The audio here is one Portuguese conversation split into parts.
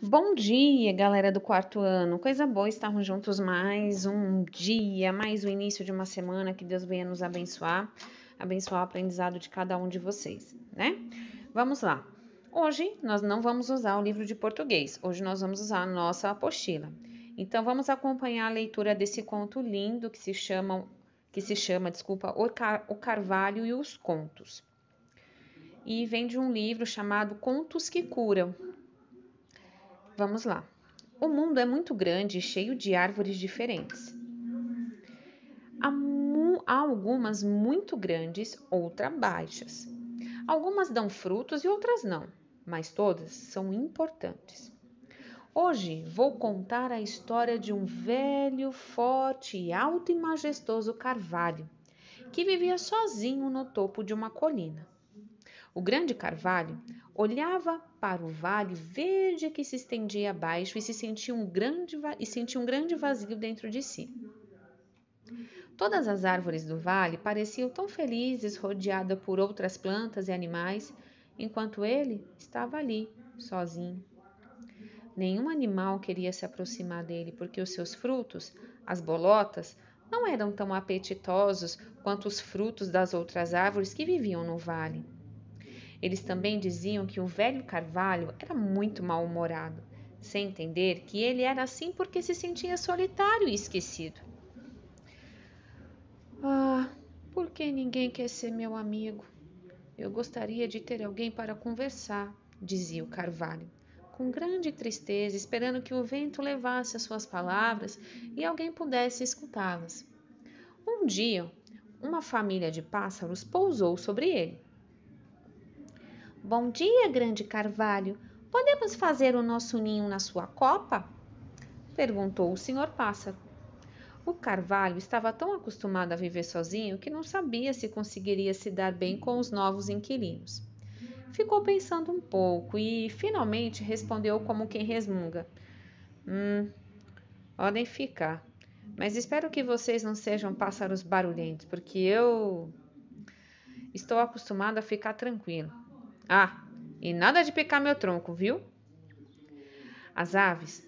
Bom dia, galera do quarto ano. Coisa boa estarmos juntos mais um dia, mais o início de uma semana. Que Deus venha nos abençoar, abençoar o aprendizado de cada um de vocês, né? Vamos lá. Hoje nós não vamos usar o livro de português, hoje nós vamos usar a nossa apostila. Então vamos acompanhar a leitura desse conto lindo que se chama, que se chama, desculpa, O, Car o Carvalho e os Contos. E vem de um livro chamado Contos que Curam, Vamos lá. O mundo é muito grande e cheio de árvores diferentes. Há, há algumas muito grandes, outras baixas. Algumas dão frutos e outras não, mas todas são importantes. Hoje vou contar a história de um velho, forte, alto e majestoso carvalho que vivia sozinho no topo de uma colina. O grande carvalho olhava para o vale verde que se estendia abaixo e se sentia um grande e sentia um grande vazio dentro de si. Todas as árvores do vale pareciam tão felizes, rodeadas por outras plantas e animais, enquanto ele estava ali, sozinho. Nenhum animal queria se aproximar dele, porque os seus frutos, as bolotas, não eram tão apetitosos quanto os frutos das outras árvores que viviam no vale. Eles também diziam que o velho Carvalho era muito mal-humorado, sem entender que ele era assim porque se sentia solitário e esquecido. Ah, por que ninguém quer ser meu amigo? Eu gostaria de ter alguém para conversar, dizia o Carvalho, com grande tristeza, esperando que o vento levasse as suas palavras e alguém pudesse escutá-las. Um dia, uma família de pássaros pousou sobre ele. Bom dia, grande carvalho. Podemos fazer o nosso ninho na sua copa? perguntou o senhor pássaro. O carvalho estava tão acostumado a viver sozinho que não sabia se conseguiria se dar bem com os novos inquilinos. Ficou pensando um pouco e finalmente respondeu como quem resmunga: Hum, podem ficar, mas espero que vocês não sejam pássaros barulhentos, porque eu estou acostumado a ficar tranquilo. Ah, e nada de picar meu tronco, viu? As aves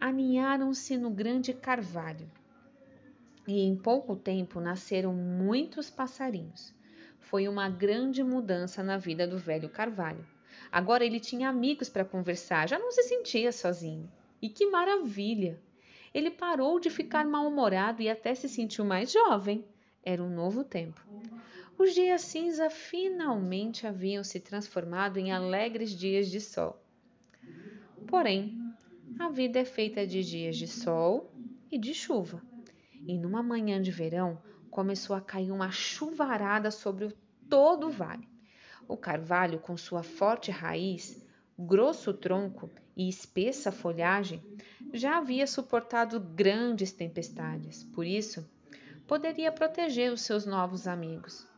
aninharam-se no grande carvalho e em pouco tempo nasceram muitos passarinhos. Foi uma grande mudança na vida do velho carvalho. Agora ele tinha amigos para conversar, já não se sentia sozinho. E que maravilha! Ele parou de ficar mal-humorado e até se sentiu mais jovem. Era um novo tempo. Os dias cinza finalmente haviam se transformado em alegres dias de sol. Porém, a vida é feita de dias de sol e de chuva. E numa manhã de verão começou a cair uma chuvarada sobre todo o vale. O carvalho, com sua forte raiz, grosso tronco e espessa folhagem, já havia suportado grandes tempestades. Por isso, poderia proteger os seus novos amigos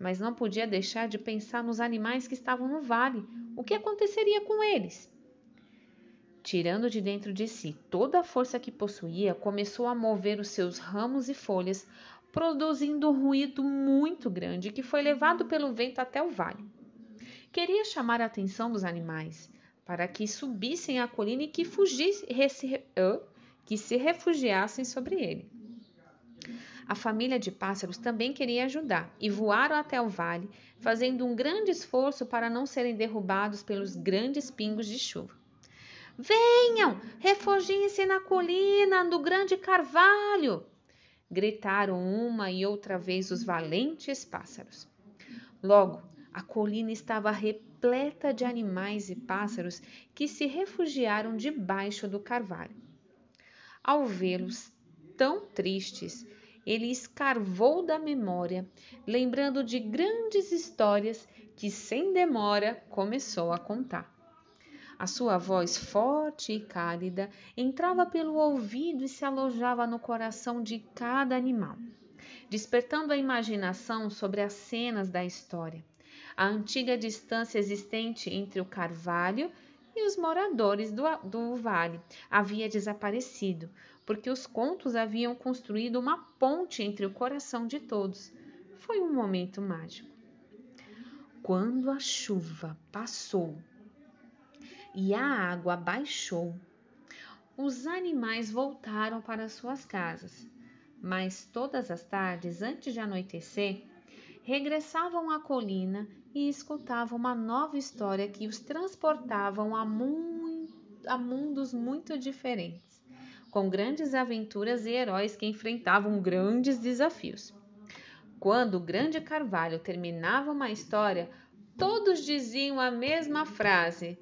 mas não podia deixar de pensar nos animais que estavam no vale. O que aconteceria com eles? Tirando de dentro de si toda a força que possuía, começou a mover os seus ramos e folhas, produzindo um ruído muito grande que foi levado pelo vento até o vale. Queria chamar a atenção dos animais para que subissem a colina e que fugissem, que se refugiassem sobre ele. A família de pássaros também queria ajudar e voaram até o vale, fazendo um grande esforço para não serem derrubados pelos grandes pingos de chuva. Venham, refugiem-se na colina do grande carvalho! gritaram uma e outra vez os valentes pássaros. Logo, a colina estava repleta de animais e pássaros que se refugiaram debaixo do carvalho. Ao vê-los tão tristes, ele escarvou da memória, lembrando de grandes histórias que, sem demora, começou a contar. A sua voz forte e cálida entrava pelo ouvido e se alojava no coração de cada animal, despertando a imaginação sobre as cenas da história. A antiga distância existente entre o carvalho e os moradores do, do vale havia desaparecido, porque os contos haviam construído uma ponte entre o coração de todos. Foi um momento mágico. Quando a chuva passou e a água baixou. Os animais voltaram para suas casas, mas todas as tardes, antes de anoitecer, regressavam à colina e escutavam uma nova história que os transportavam a, mu a mundos muito diferentes, com grandes aventuras e heróis que enfrentavam grandes desafios. Quando o grande Carvalho terminava uma história, todos diziam a mesma frase: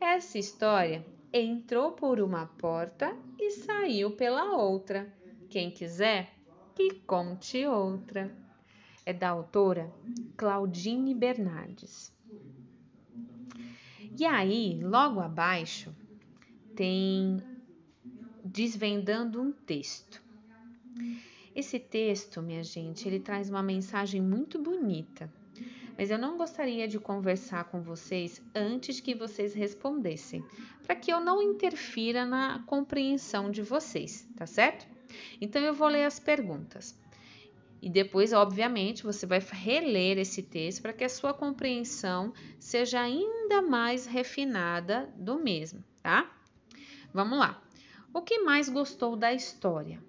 Essa história entrou por uma porta e saiu pela outra. Quem quiser, que conte outra. É da autora Claudine Bernardes. E aí, logo abaixo, tem desvendando um texto. Esse texto, minha gente, ele traz uma mensagem muito bonita, mas eu não gostaria de conversar com vocês antes que vocês respondessem, para que eu não interfira na compreensão de vocês, tá certo? Então eu vou ler as perguntas. E depois, obviamente, você vai reler esse texto para que a sua compreensão seja ainda mais refinada do mesmo, tá? Vamos lá. O que mais gostou da história?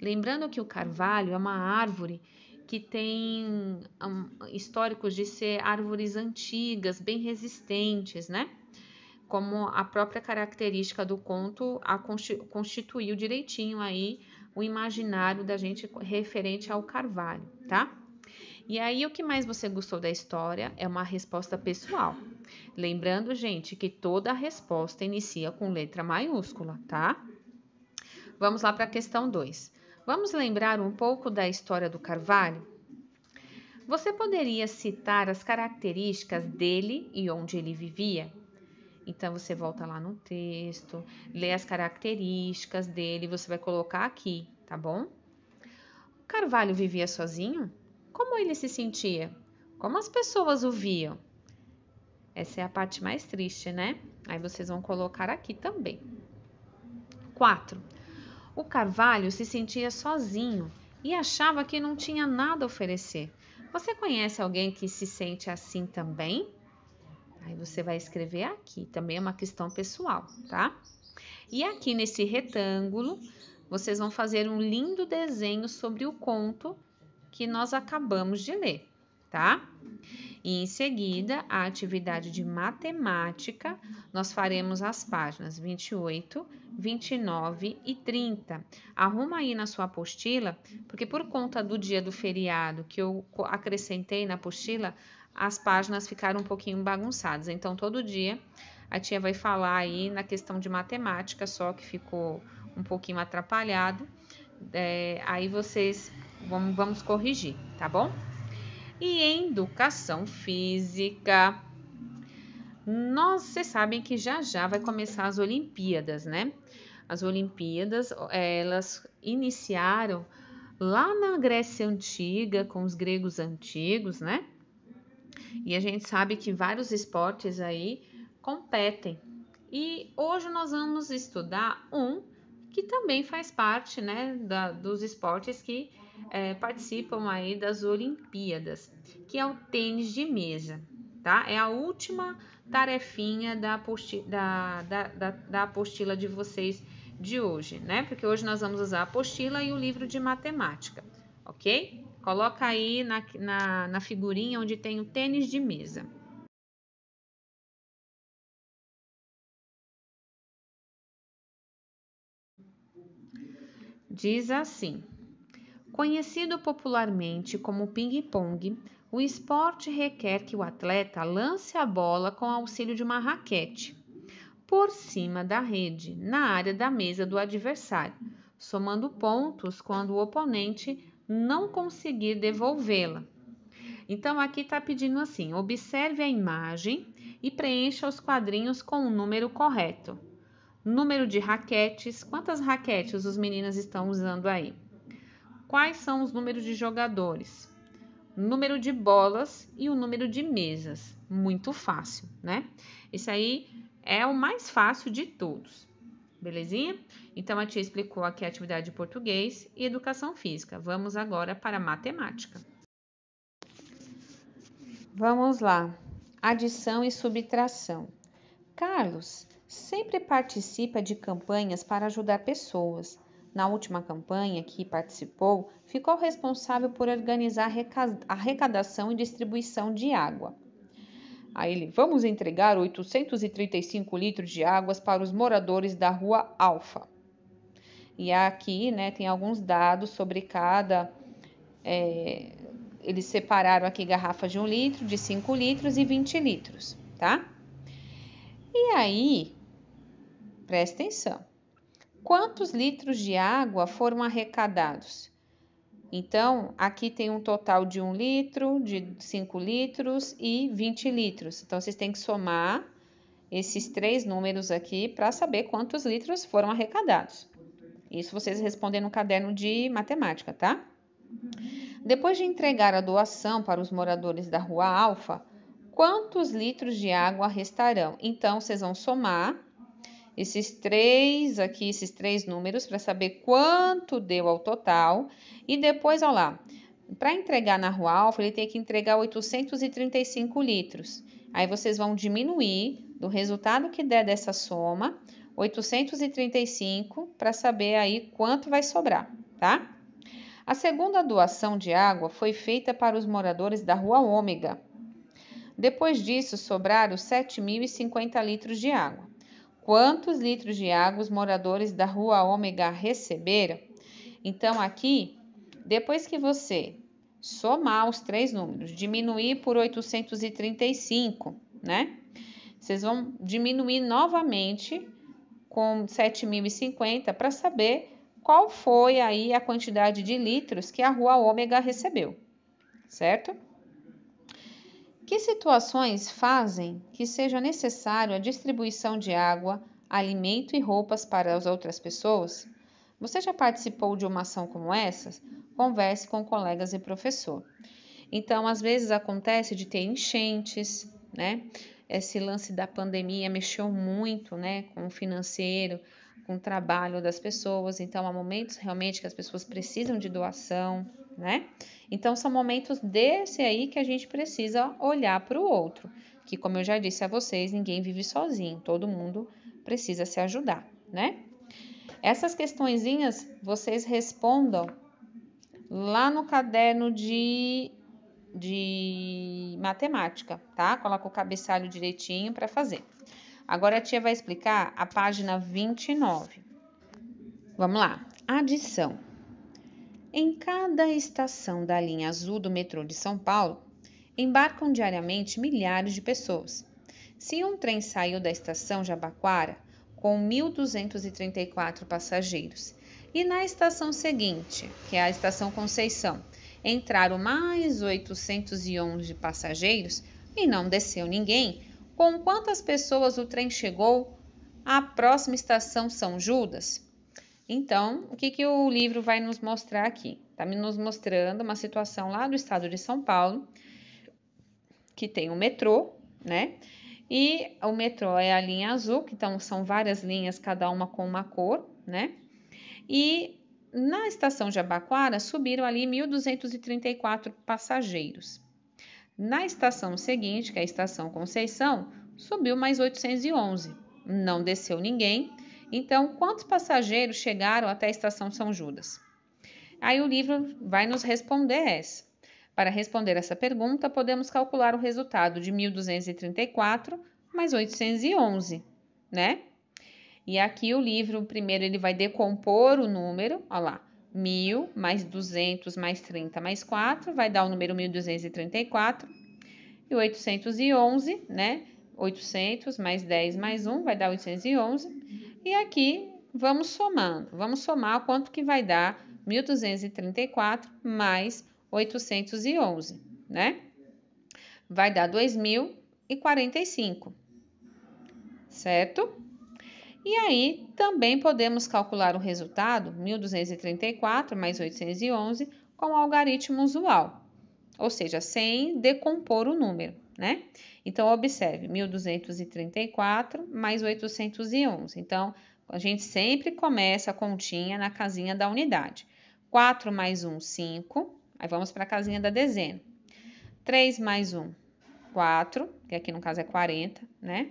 Lembrando que o carvalho é uma árvore que tem um, históricos de ser árvores antigas, bem resistentes, né? Como a própria característica do conto a constituiu direitinho aí o imaginário da gente referente ao carvalho, tá? E aí, o que mais você gostou da história é uma resposta pessoal. Lembrando, gente, que toda resposta inicia com letra maiúscula, tá? Vamos lá para a questão 2. Vamos lembrar um pouco da história do Carvalho? Você poderia citar as características dele e onde ele vivia? Então você volta lá no texto, lê as características dele, você vai colocar aqui, tá bom? O Carvalho vivia sozinho? Como ele se sentia? Como as pessoas o viam? Essa é a parte mais triste, né? Aí vocês vão colocar aqui também. 4. O Carvalho se sentia sozinho e achava que não tinha nada a oferecer. Você conhece alguém que se sente assim também? Aí você vai escrever aqui, também é uma questão pessoal, tá? E aqui nesse retângulo, vocês vão fazer um lindo desenho sobre o conto que nós acabamos de ler, tá? E em seguida, a atividade de matemática, nós faremos as páginas 28, 29 e 30. Arruma aí na sua apostila, porque por conta do dia do feriado que eu acrescentei na apostila, as páginas ficaram um pouquinho bagunçadas. Então, todo dia a tia vai falar aí na questão de matemática, só que ficou um pouquinho atrapalhado. É, aí vocês vamos, vamos corrigir, tá bom? E educação física. Nós, vocês sabem que já já vai começar as Olimpíadas, né? As Olimpíadas, elas iniciaram lá na Grécia Antiga, com os gregos antigos, né? E a gente sabe que vários esportes aí competem. E hoje nós vamos estudar um que também faz parte, né, da, dos esportes que é, participam aí das Olimpíadas, que é o tênis de mesa, tá? É a última tarefinha da, apostila, da, da, da, da apostila de vocês de hoje, né? Porque hoje nós vamos usar a apostila e o livro de matemática, ok? Coloca aí na, na, na figurinha onde tem o tênis de mesa. Diz assim: Conhecido popularmente como ping-pong, o esporte requer que o atleta lance a bola com auxílio de uma raquete por cima da rede, na área da mesa do adversário, somando pontos quando o oponente não conseguir devolvê-la. Então, aqui está pedindo assim: observe a imagem e preencha os quadrinhos com o número correto. Número de raquetes, quantas raquetes os meninos estão usando aí? Quais são os números de jogadores? Número de bolas e o número de mesas. Muito fácil, né? Esse aí é o mais fácil de todos. Belezinha? Então, a tia explicou aqui a atividade de português e educação física. Vamos agora para matemática. Vamos lá. Adição e subtração. Carlos sempre participa de campanhas para ajudar pessoas. Na última campanha que participou, ficou responsável por organizar a arrecadação e distribuição de água. Aí ele, vamos entregar 835 litros de águas para os moradores da rua Alfa. E aqui, né, tem alguns dados sobre cada. É, eles separaram aqui garrafas de 1 litro, de 5 litros e 20 litros, tá? E aí, presta atenção. Quantos litros de água foram arrecadados? Então, aqui tem um total de 1 litro, de 5 litros e 20 litros. Então, vocês têm que somar esses três números aqui para saber quantos litros foram arrecadados. Isso vocês respondem no caderno de matemática, tá? Depois de entregar a doação para os moradores da Rua Alfa, quantos litros de água restarão? Então, vocês vão somar esses três aqui, esses três números, para saber quanto deu ao total. E depois, olha lá, para entregar na Rua Alfa, ele tem que entregar 835 litros. Aí vocês vão diminuir do resultado que der dessa soma, 835, para saber aí quanto vai sobrar, tá? A segunda doação de água foi feita para os moradores da Rua Ômega. Depois disso, sobraram 7.050 litros de água. Quantos litros de água os moradores da Rua Ômega receberam? Então, aqui, depois que você somar os três números, diminuir por 835, né? Vocês vão diminuir novamente com 7.050 para saber qual foi aí a quantidade de litros que a Rua Ômega recebeu, certo? Que situações fazem que seja necessário a distribuição de água, alimento e roupas para as outras pessoas? Você já participou de uma ação como essa? Converse com colegas e professor. Então, às vezes acontece de ter enchentes, né? Esse lance da pandemia mexeu muito, né, com o financeiro, com o trabalho das pessoas. Então, há momentos realmente que as pessoas precisam de doação, né? Então, são momentos desse aí que a gente precisa olhar para o outro. Que, como eu já disse a vocês, ninguém vive sozinho, todo mundo precisa se ajudar, né? Essas questõezinhas vocês respondam lá no caderno de, de matemática, tá? Coloca o cabeçalho direitinho para fazer. Agora a tia vai explicar a página 29. Vamos lá. Adição. Em cada estação da linha azul do metrô de São Paulo, embarcam diariamente milhares de pessoas. Se um trem saiu da estação Jabaquara com 1.234 passageiros e na estação seguinte, que é a estação Conceição, entraram mais 811 passageiros e não desceu ninguém, com quantas pessoas o trem chegou à próxima estação São Judas? Então, o que, que o livro vai nos mostrar aqui? Está nos mostrando uma situação lá do estado de São Paulo, que tem o metrô, né? E o metrô é a linha azul, que então são várias linhas, cada uma com uma cor, né? E na estação de Abaquara subiram ali 1.234 passageiros. Na estação seguinte, que é a estação Conceição, subiu mais 811. Não desceu ninguém então, quantos passageiros chegaram até a estação São Judas? Aí o livro vai nos responder essa. Para responder essa pergunta, podemos calcular o resultado de 1234 mais 811, né? E aqui o livro, primeiro, ele vai decompor o número, olha lá, 1000 mais 200 mais 30 mais 4, vai dar o número 1234. E 811, né? 800 mais 10 mais 1 vai dar 811. E aqui vamos somando. Vamos somar quanto que vai dar 1.234 mais 811, né? Vai dar 2.045, certo? E aí, também podemos calcular o resultado, 1.234 mais 811, com o algarismo usual, ou seja, sem decompor o número, né? Então, observe, 1.234 mais 811. Então, a gente sempre começa a continha na casinha da unidade. 4 mais 1, 5. Aí vamos para a casinha da dezena. 3 mais 1, 4, que aqui no caso é 40, né?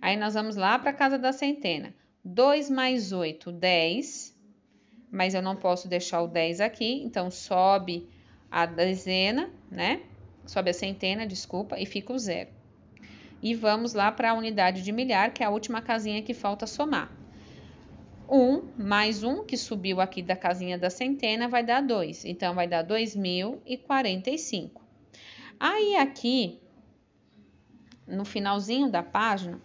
Aí nós vamos lá para a casa da centena. 2 mais 8, 10. Mas eu não posso deixar o 10 aqui, então sobe a dezena, né? Sobe a centena, desculpa, e fica o zero. E vamos lá para a unidade de milhar, que é a última casinha que falta somar. 1 mais 1, que subiu aqui da casinha da centena, vai dar 2. Então, vai dar 2.045. Aí, aqui, no finalzinho da página,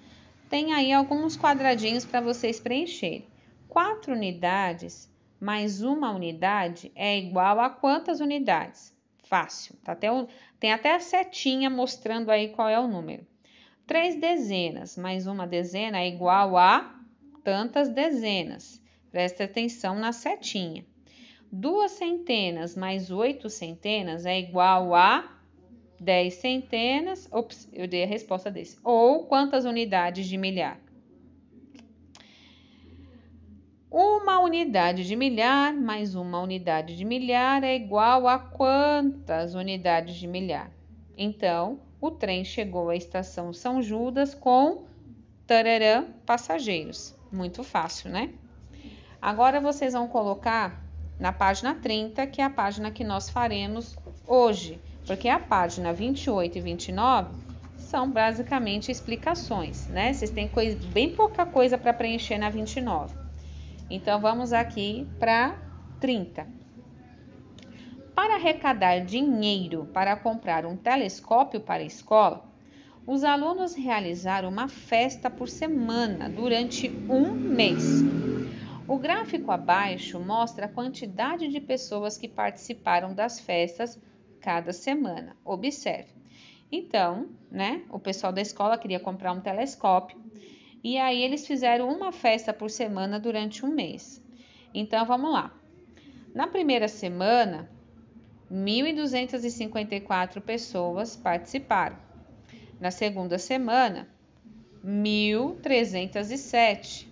tem aí alguns quadradinhos para vocês preencherem. 4 unidades mais uma unidade é igual a quantas unidades? Fácil, tá até o, tem até a setinha mostrando aí qual é o número. 3 dezenas mais uma dezena é igual a tantas dezenas. Presta atenção na setinha. Duas centenas mais oito centenas é igual a dez centenas. Ops, eu dei a resposta desse. Ou quantas unidades de milhar? Uma unidade de milhar mais uma unidade de milhar é igual a quantas unidades de milhar? Então, o trem chegou à estação São Judas com tararã passageiros. Muito fácil, né? Agora vocês vão colocar na página 30, que é a página que nós faremos hoje, porque a página 28 e 29 são basicamente explicações, né? Vocês têm bem pouca coisa para preencher na 29. Então vamos aqui para 30. Para arrecadar dinheiro para comprar um telescópio para a escola, os alunos realizaram uma festa por semana durante um mês. O gráfico abaixo mostra a quantidade de pessoas que participaram das festas cada semana. Observe. Então, né, o pessoal da escola queria comprar um telescópio e aí eles fizeram uma festa por semana durante um mês. Então, vamos lá. Na primeira semana, 1.254 pessoas participaram. Na segunda semana, 1.307.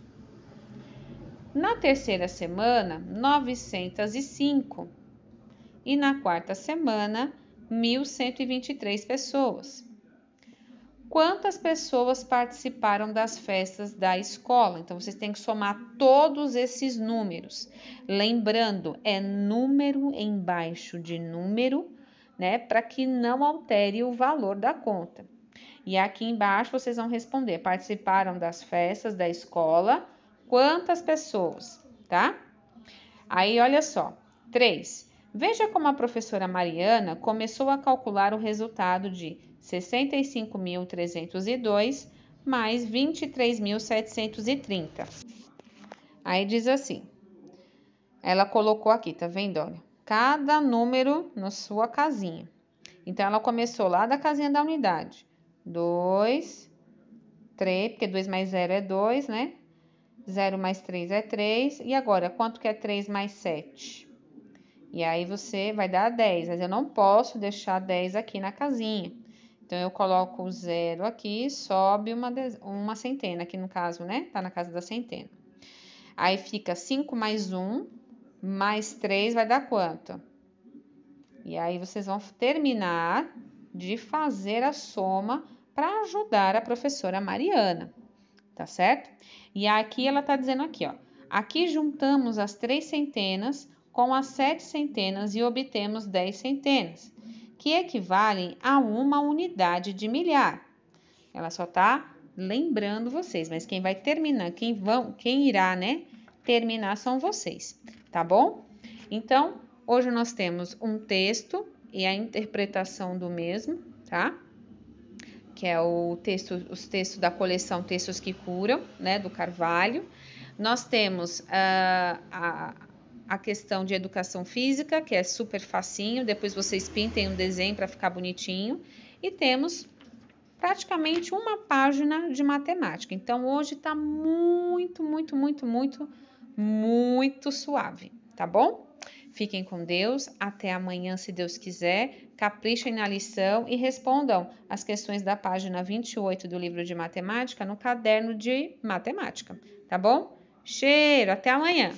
Na terceira semana, 905. E na quarta semana, 1.123 pessoas. Quantas pessoas participaram das festas da escola? Então, vocês têm que somar todos esses números. Lembrando, é número embaixo de número, né? Para que não altere o valor da conta. E aqui embaixo vocês vão responder: participaram das festas da escola? Quantas pessoas? Tá? Aí, olha só. 3. Veja como a professora Mariana começou a calcular o resultado de 65.302 mais 23.730. Aí diz assim: ela colocou aqui, tá vendo? Olha, cada número na sua casinha. Então, ela começou lá da casinha da unidade. 2, 3, porque 2 mais 0 é 2, né? 0 mais 3 é 3. E agora, quanto que é 3 mais 7? E aí você vai dar 10, mas eu não posso deixar 10 aqui na casinha. Então, eu coloco o zero aqui, sobe uma, uma centena, aqui no caso, né? Tá na casa da centena. Aí fica 5 mais 1, mais 3 vai dar quanto? E aí, vocês vão terminar de fazer a soma para ajudar a professora Mariana, tá certo? E aqui ela está dizendo aqui, ó. Aqui juntamos as três centenas com as sete centenas e obtemos dez centenas, que equivalem a uma unidade de milhar. Ela só está lembrando vocês, mas quem vai terminar, quem vão, quem irá, né, terminar são vocês, tá bom? Então, hoje nós temos um texto e a interpretação do mesmo, tá? que é o texto, os textos da coleção Textos que Curam, né, do Carvalho. Nós temos uh, a, a questão de educação física, que é super facinho, depois vocês pintem um desenho para ficar bonitinho. E temos praticamente uma página de matemática. Então, hoje está muito, muito, muito, muito, muito suave, tá bom? Fiquem com Deus, até amanhã, se Deus quiser. Caprichem na lição e respondam as questões da página 28 do livro de matemática no caderno de matemática, tá bom? Cheiro, até amanhã!